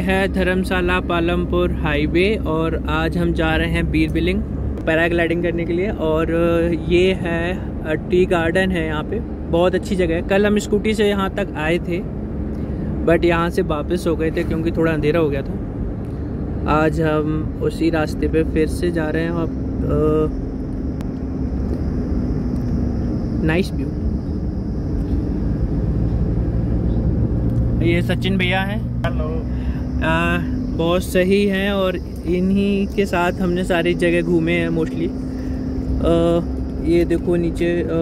है धर्मशाला पालमपुर हाईवे और आज हम जा रहे हैं बीर बिलिंग पैराग्लाइडिंग करने के लिए और ये है टी गार्डन है यहाँ पे। बहुत अच्छी जगह है। कल हम स्कूटी से यहाँ तक आए थे, बट यहाँ से वापस हो गए थे क्योंकि थोड़ा अंधेरा हो गया था। आज हम उसी रास्ते पे फिर से जा रहे हैं अब नाइस व्यू ये सचिन भैया हैं। हेलो बहुत सही हैं और इन्हीं के साथ हमने सारी जगह घूमे हैं मोस्टली ये देखो नीचे आ,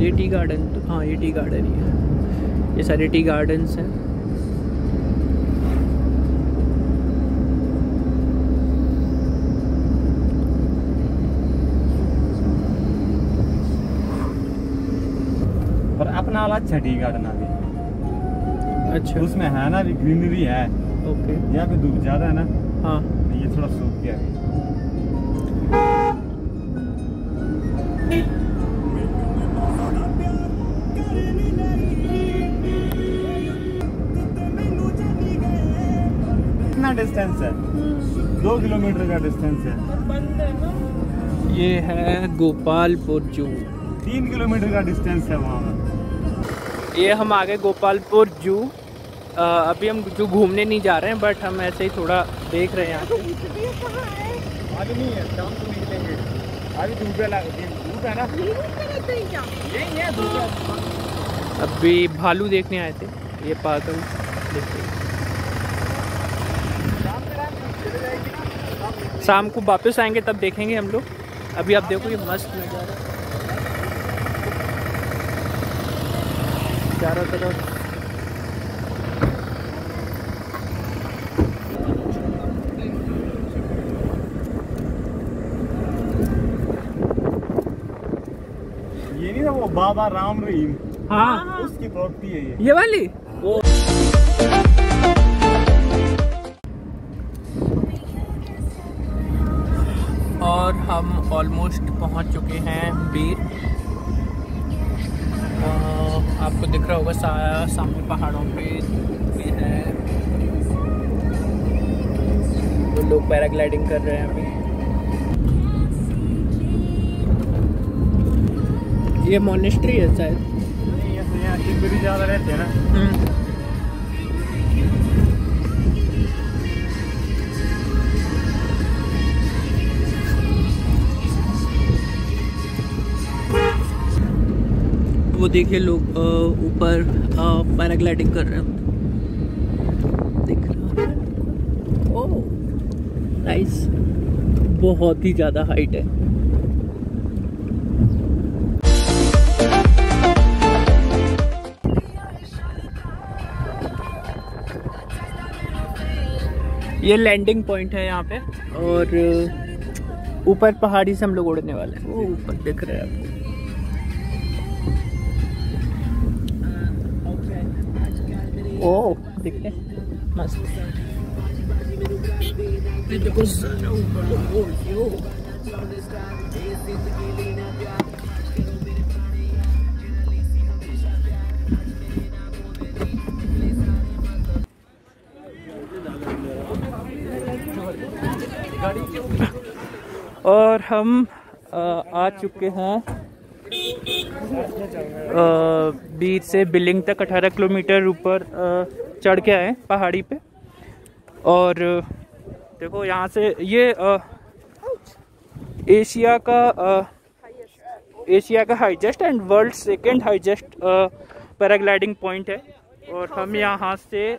ये टी गार्डन तो हाँ ये टी गार्डन ही है। ये सारे टी गार्डन्स हैं। अपना वाला अच्छा टी गार्डन अभी अच्छा। उसमें है ना अभी ग्रीनरी है। ओके यहाँ पे धूप ज़्यादा है ना हाँ। तो ये थोड़ा सूख गया। है कितना डिस्टेंस है? दो किलोमीटर का डिस्टेंस है। ये है गोपालपुर जू। तीन किलोमीटर का डिस्टेंस है वहाँ। पर ये हम आ गए गोपालपुर जू। अ, अभी हम जो घूमने नहीं जा रहे हैं बट हम ऐसे ही थोड़ा देख रहे हैं यहाँ पे। अभी भालू देखने आए थे ये पागल देखते। शाम को वापस आएँगे तब देखेंगे हम लोग। अभी आप देखो ये मस्त नज़ारा। चारों तरफ़ ये नहीं था वो बाबा राम रहीम। हाँ। उसकी प्रॉपर्टी है ये। ये वाली? वो और हम ऑलमोस्ट पहुँच चुके हैं बीर। आपको दिख रहा होगा सा, सामने पहाड़ों पे भी है। तो लोग पैराग्लाइडिंग कर रहे हैं अभी। ये मोनेस्ट्री है शायद। ज़्यादा हम्म। वो देखिए लोग ऊपर पैराग्लाइडिंग कर रहे हैं। दिख रहा है। नाइस बहुत ही ज़्यादा हाइट है। ये लैंडिंग पॉइंट है यहाँ पे। और ऊपर पहाड़ी से हम लोग उड़ने वाले हैं। वो ऊपर दिख रहे हैं आपको। ओ दिखते हैं। मस्त। और हम आ चुके हैं बीर से बिलिंग तक 18 किलोमीटर ऊपर चढ़ के आए पहाड़ी पे। और देखो यहाँ से ये अ, एशिया का अ, एशिया का highest and world second highest paragliding point है। और हम यहाँ से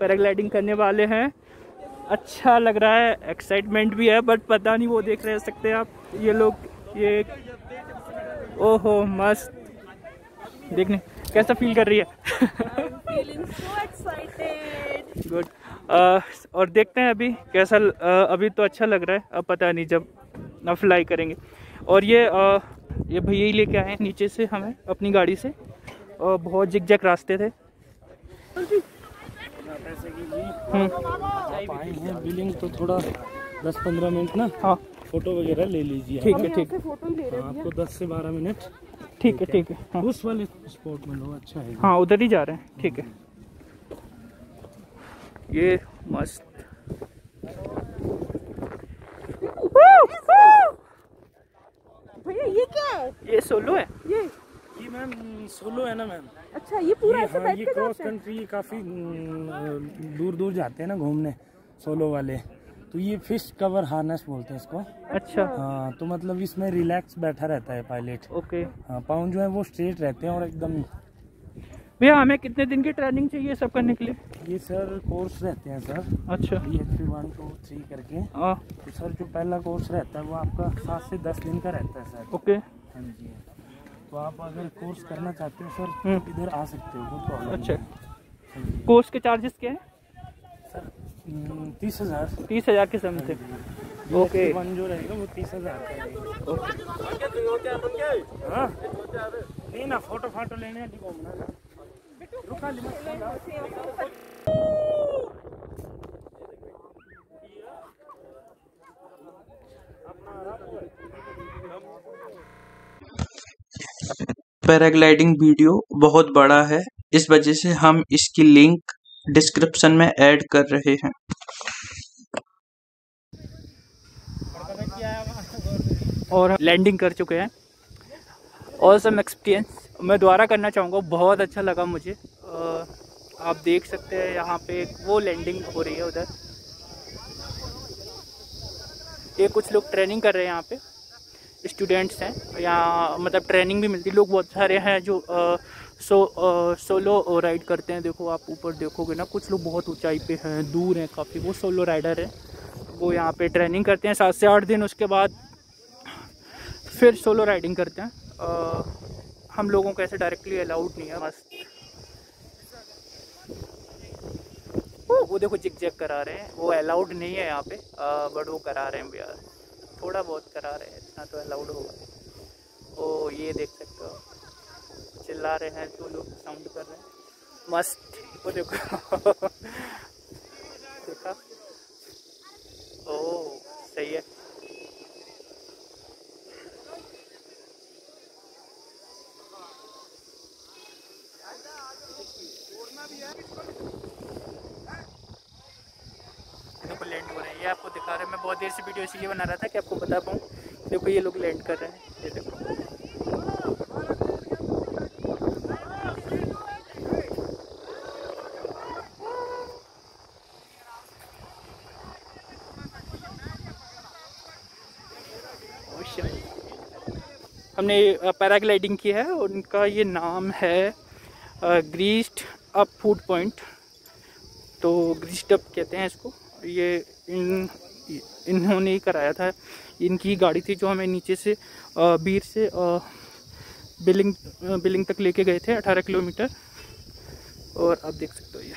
पैराग्लाइडिंग करने वाले हैं। अच्छा लग रहा है एक्साइटमेंट भी है बट पता नहीं वो देख रह सकते हैं आप। ये लोग ये ओहो मस्त। देखने कैसा फील कर रही है? Feeling so. और देखते हैं अभी कैसा uh, अभी तो अच्छा लग रहा है अब पता नहीं जब फ्लाई करेंगे। और ये uh, ये भैया ही लेके आए हैं नीचे से हमें अपनी गाड़ी से। और बहुत जिग रास्ते थे। हैं बिलिंग तो थोड़ा 10-15 मिनट ना। हाँ। फ़ोटो वगैरह ले लीजिए। ठीक है ठीक है। फ़ोटो ही हाँ, आपको 10 से 12 मिनट। ठीक है ठीक है। हाँ उस वाले स्पॉट में लो अच्छा है। हाँ उधर ही जा रहे हैं। ठीक है। ये मस्त। भैया ये क्या है? ये सोलो है? मैम सोलो है ना मैम। अच्छा ये पूरा ये ऐसे हाँ, ये के क्रॉस कंट्री काफ़ी दूर दूर जाते हैं ना घूमने सोलो वाले। तो ये फ़िश कवर हार्नेस बोलते हैं इसको। अच्छा। हाँ तो मतलब इसमें रिलैक्स बैठा रहता है पायलट ओके हाँ पाँव जो है वो स्ट्रेट रहते हैं और एकदम भैया हमें कितने दिन की ट्रेनिंग चाहिए सब करने के लिए? ये सर कोर्स रहते हैं सर अच्छा। ये थ्री वन टू थ्री करके। हाँ। तो सर जो पहला कोर्स रहता है वो आपका सात से दस दिन का रहता है सर ओके हाँ जी। तो आप अगर कोर्स करना चाहते हो सर हम्म। तो इधर आ सकते हो प्रॉब्लम अच्छा। कोर्स के चार्जेस क्या है? सर हम्म, तीस हज़ार। तीस हज़ार के समथिंग ओके वन जो। रहेगा वो तीस हज़ार का रहेगा। ओके हाँ? नहीं ना फ़ोटो फाटो लेने हैं, ठीक घूमना ना। रुका ले मत पैराग्लाइडिंग वीडियो बहुत बड़ा है, इस वजह से हम इसकी लिंक डिस्क्रिप्शन में ऐड कर रहे हैं। और लैंडिंग कर चुके हैं। और सम एक्सपीरियंस मैं दोबारा करना चाहूँगा, बहुत अच्छा लगा मुझे। आप देख सकते हैं यहाँ पे वो लैंडिंग हो रही है उधर। ये कुछ लोग ट्रेनिंग कर रहे हैं यहाँ पे। स्टूडेंट्स हैं यहाँ मतलब ट्रेनिंग भी मिलती है। लोग बहुत सारे हैं जो अ, सो अ, सोलो राइड करते हैं। देखो आप ऊपर देखोगे ना कुछ लोग बहुत ऊंचाई पे हैं दूर हैं काफ़ी। वो सोलो राइडर हैं। वो यहाँ पे ट्रेनिंग करते हैं सात से आठ दिन। उसके बाद फिर सोलो राइडिंग करते हैं। अ, हम लोगों को ऐसे डायरेक्टली अलाउड नहीं है। ओ, वो देखो जिग जैग करा रहे हैं। वो अलाउड नहीं है यहाँ पे। बट वो करा रहे हैं भैया। थोड़ा बहुत करा रहे हैं, इतना तो अलाउड होगा। ओ, ये देख सकते हो चिल्ला रहे हैं तो लोग साउंड कर रहे हैं। मस्त। वो देखो। देखा? ओ, सही है। देखो लैंड हो रहे हैं ये आपको दिखा रहे हैं। मैं बहुत देर से वीडियो इसीलिए बना रहा था कि आपको बता पाऊँ। देखो ये लोग लैंड कर रहे हैं। ये देखो। हमने पैराग्लाइडिंग की है उनका ये नाम है ग्रीस्ट अप फ़ूड पॉइंट तो ग्रीस्ट अप कहते हैं इसको। ये इन इन्होंने ही कराया था। इनकी गाड़ी थी जो हमें नीचे से बीर से बिलिंग बिलिंग तक लेके गए थे 18 किलोमीटर। और आप देख सकते हो ये।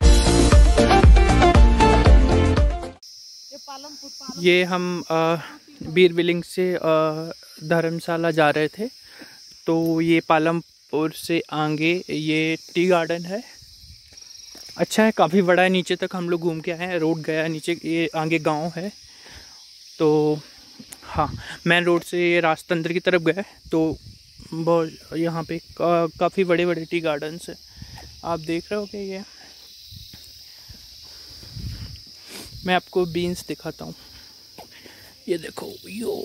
ये हम अ, बीर बिलिंग से धर्मशाला जा रहे थे। तो ये पालमपुर से आगे ये टी गार्डन है। अच्छा है काफ़ी बड़ा है नीचे तक हम लोग घूम के आए हैं रोड गया है नीचे ये आगे गाँव है। तो हाँ मेन रोड से ये रास्ता अंदर की तरफ़ गया तो बहुत यहाँ पे का, काफ़ी बड़े बड़े टी गार्डन्स हैं। आप देख रहे हो कि ये? मैं आपको बीन्स दिखाता हूँ। ये देखो यो।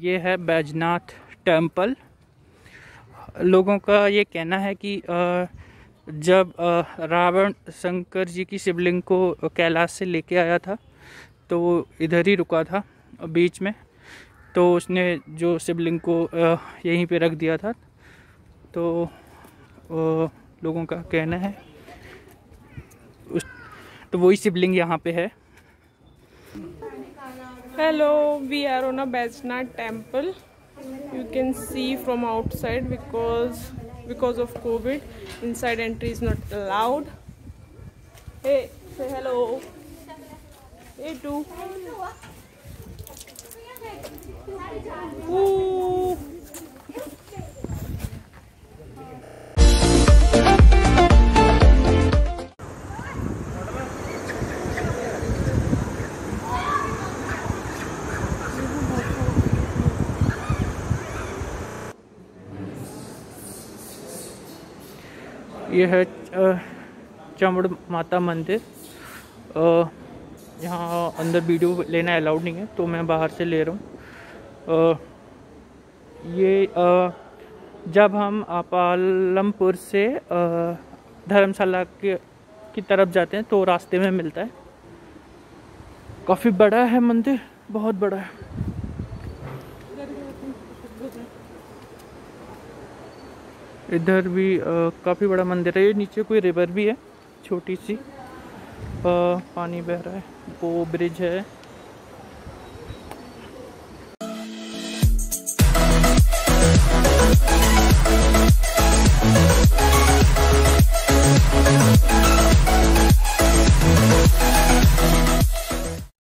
ये है बैजनाथ टेंपल लोगों का ये कहना है कि जब रावण शंकर जी की शिवलिंग को कैलाश से लेके आया था तो वो इधर ही रुका था, बीच में। तो उसने जो शिवलिंग को यहीं पे रख दिया था। तो लोगों का कहना है, उस तो वही शिवलिंग यहाँ पे है। Hello, we are on a Bajnath temple. You can see from outside because because of COVID, inside entry is not allowed. Hey, say hello. Hey, too. Ooh. ये है चमड़ माता मंदिर। यहाँ अंदर वीडियो लेना अलाउड नहीं है तो मैं बाहर से ले रहा हूँ। ये अ, जब हम पालमपुर से धर्मशाला के की तरफ़ जाते हैं तो रास्ते में मिलता है। काफ़ी बड़ा है मंदिर बहुत बड़ा है। इधर भी काफ़ी बड़ा मंदिर है। ये नीचे कोई रिवर भी है छोटी सी। आ, पानी बह रहा है। वो ब्रिज है।